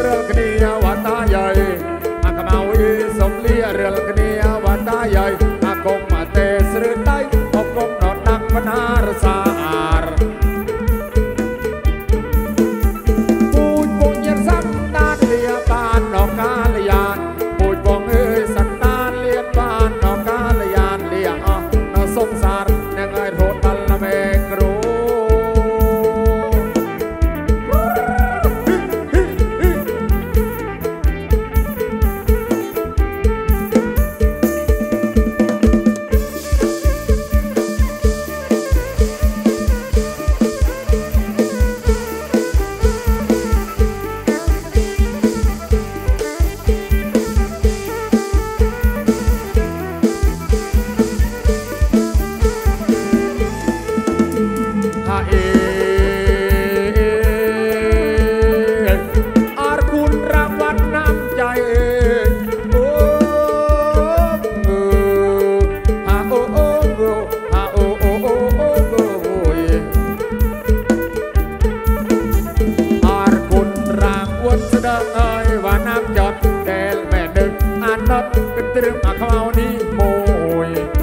រើគ្នាវត្តតាយាយអាខ្មៅអីសុំ เรื่องอาเขาเอานี่โมย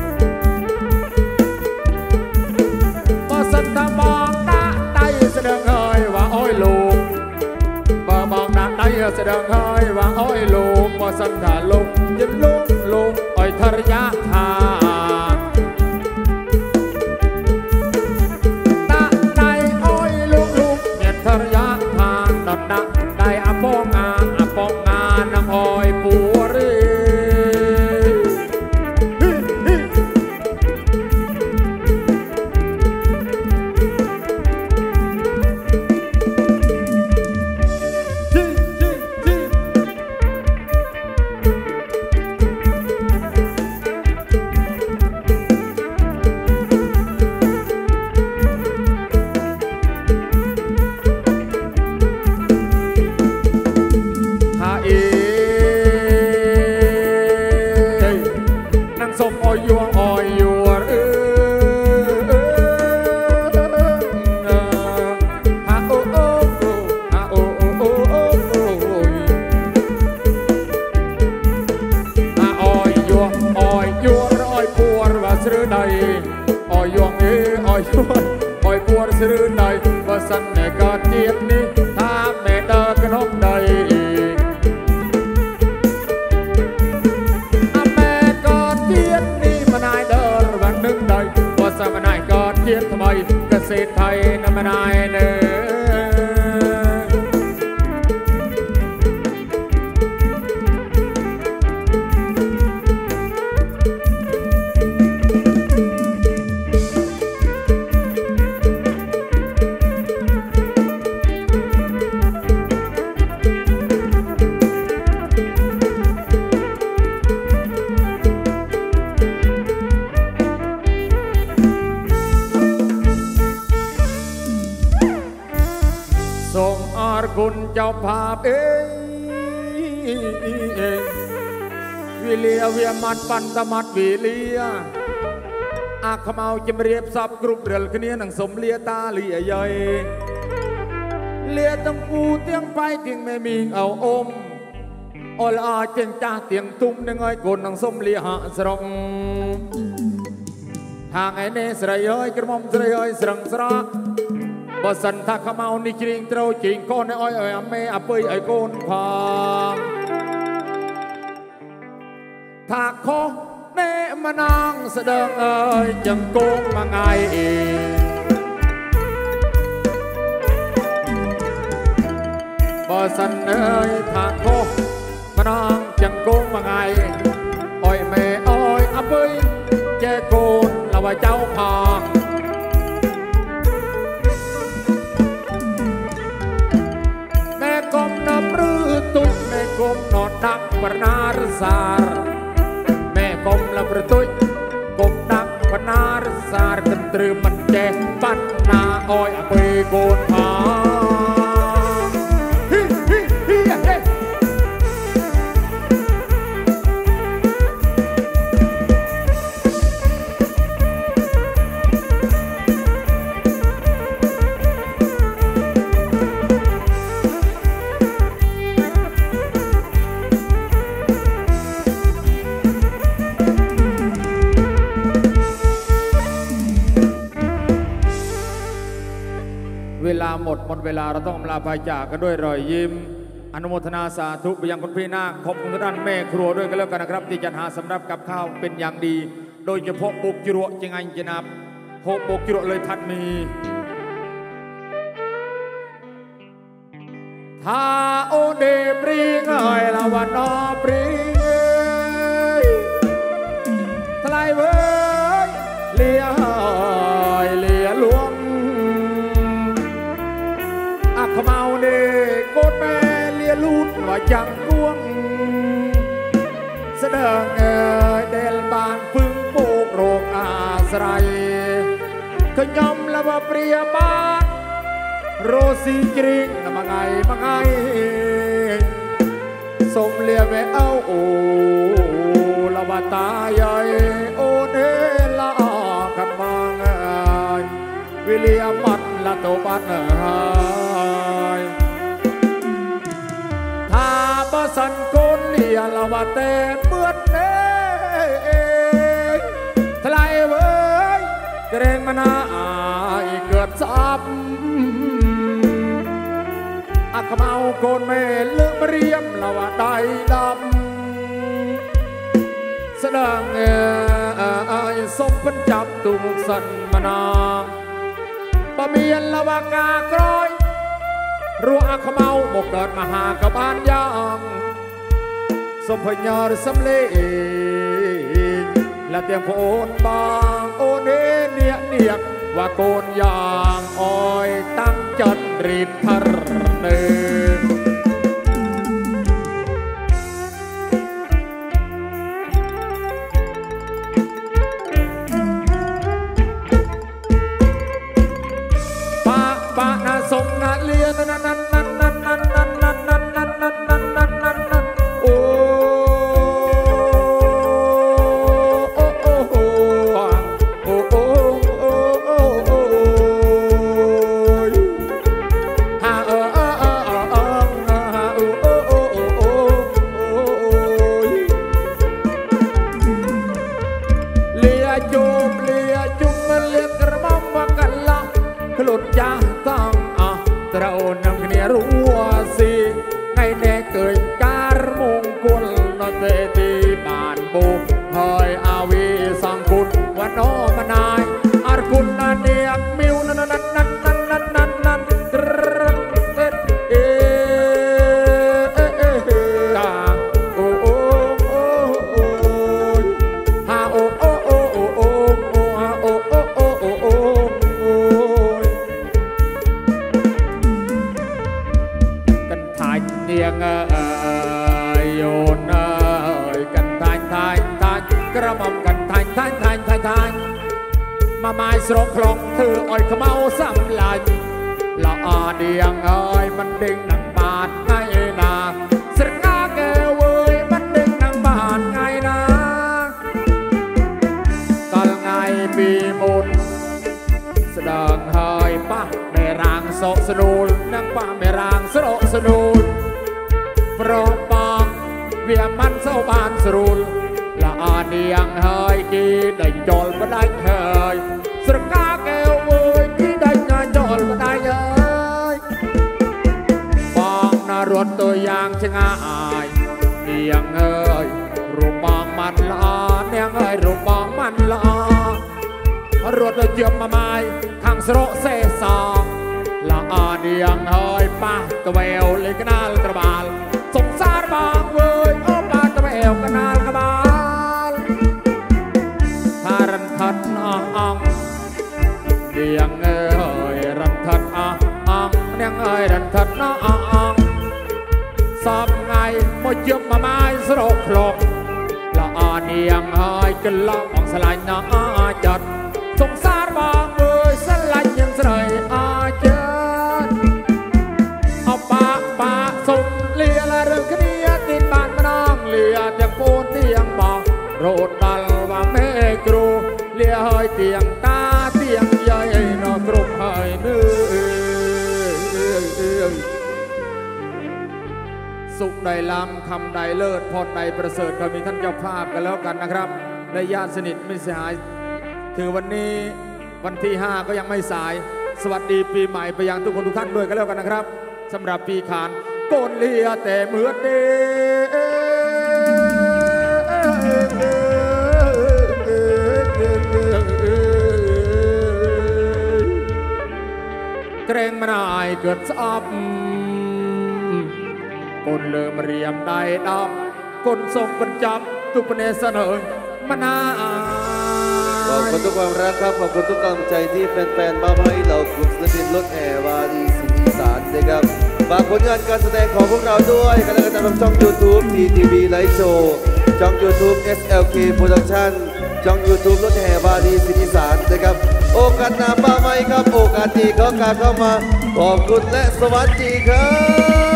ដាក់ដៃស្ដឹងហើយว่าអើយលោកបើសិនថាលោកយិនលោកលោកអើយធរយាថា វិលាវាមាត់បន្តមាត់វិលាអាខ្មៅជំរាបសពគ្រប់រិលគ្នានឹងសុំលាតាលីអាយយលាទាំងពូទាំងបៃទាំងមេមីងអោអ៊ំអលអទាំងចាស់ទាំងទុំនឹងឲ្យកូននឹងសុំលាហាក់ស្រុកហាងឯនេះស្រីអើយក្រមុំស្រីអើយស្រឹងស្រក់បើសិនថាខ្មៅនេះជ្រៀងត្រូវជ្រៀងកូនឲ្យឲ្យអាមេអាពើឲ្យកូនផង ថាខុសណែម្នងស្ដឹងអើយចំគងមួយថ្ងៃអេបើសិនអើយថាខុសម្នងចំគងមួយថ្ងៃអយមេអយអាពើចេះកូនលវចៅផងមេកុំនំឬទុយមេកុំនត់ដាក់បណ្ណារសារ សារកន្ទ្រឹមមិនចេះបណ្ណាអយអបេកូនផ หมดเวลาเราต้องลาภายจากกันด้วยรอยยิ้ม อนุโมทนาสาธุไปยังคุณพี่นาคขอบคุณท่านแม่ครัวด้วยกันแล้วกันนะครับ ที่จัดหาสำหรับกับข้าวเป็นอย่างดี โดยเฉพาะบุกจิรวจิงันจะนับโฮบุกจิรวเลยพัดมีถ้าโอเดปรีงเอยละวันนอปรี ស្រ័យខ្ញុំលវព្រាបាទរោស៊ីជ្រៀងមួយថ្ងៃមួយថ្ងៃសូមលាវេអោអូលវតាយអូនេឡាកំងវិលៀមាត់លតបាត់ហើយថាបើសិនគូនលាលវតេមឿនទេ ក្រែងមណាយកើតស្អប់អាខ្មៅកូនមេលើករៀមលវដៃដំស្ដងអើយសុំពិនចាប់ទូមុខសិនមណាបើមានលវកាក្រោយរស់អាខ្មៅមកកើតមហាកបានយ៉ាងសុំភញរសំលេងលាទាំងបងអូនបងអូននេះ รียกว่าโกนยางอ้อยตั้งจันรินทร์หนึ่ง វេទីបានពុះហើយ ស្រោកខ្លងធ្វើឲ្យខ្មៅសំឡាញ់ល្អនាងអើយមិនដេញនឹងបានថ្ងៃណាស្រកាកែវអើយមិនដេញនឹងបានថ្ងៃណាកាលថ្ងៃពីមុនស្ដងហើយប៉ះមេរាងសោកស្នូលនឹងប៉ះមេរាងស្រោកស្នូលប្របងវាមិនសូវបានស្រួលល្អនាងហើយគេដេញចូលបដាច់ហើយ ងាយនាងអើយរបងមិនល្អនាងអើយរបងមិនល្អរត់ទៅជាប់មួយម៉ាយខាងស្រកសេសងល្អនាងអើយប៉ះក្វែវលេខណាល់ត្របា យកមកម៉ាយស្រោក្លុកល្អនាងហើយក្លុកអងស្លាញ់ណាអាចាត់សង្សារបងអើយស្លាញ់ញស្រីអាចាត់អបាក់បាក់សុំលាលរឿងគ្នាទីបានម្ដងលាទាំងពូនទៀងបងរត់ สุขใดล้ำคำใดเลิศพรใดประเสริฐก็มีท่านเจ้าภาพกันแล้วกันนะครับและญาติสนิทไม่เสียหาย ถือวันนี้วันที่ 5 ก็ยังไม่สาย สวัสดีปีใหม่ไปยังทุกคนทุกท่านด้วยกันแล้วกันนะครับสำหรับปีขานโกนเลียแต่เมื่อเดเกรงมานายเกิดซับ กนเลิมเรียมได้ดำกนส่งบรรจับตุปเนเสนอมานาขอบคุณทุกความรักครับขอบคุณทุกกำลังใจที่แฟนๆมอบให้เรากลุ่มศิลปินรถแห่วารีสิงห์อีสานนะครับฝากผลงานการแสดงของพวกเราด้วยกันแล้วกันทางช่อง YouTube TTV Live Show ช่อง YouTube SLK Production ช่อง YouTube รถแห่วารีสิงห์อีสานนะครับ โอกาสหน้ามาใหม่ครับ โอกาสดีเขาการเข้ามา ขอบคุณและสวัสดีครับ